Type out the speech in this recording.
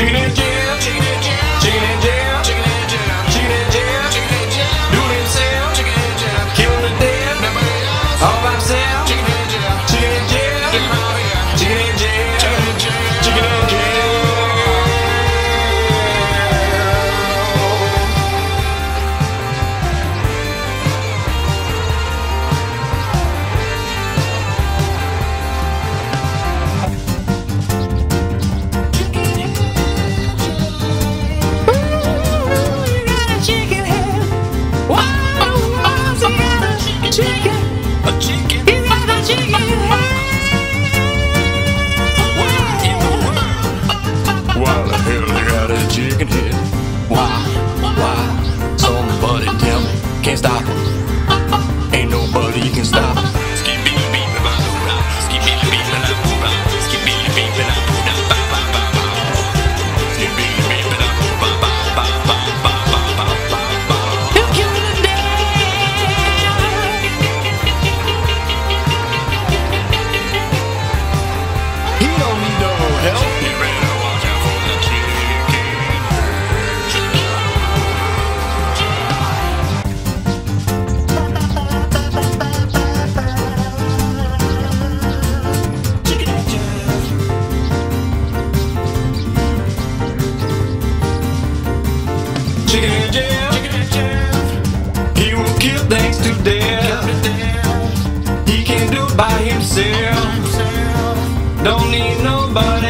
Teenage Chicken Head Jeff. He will kill things to death. He can do it by himself. Don't need nobody.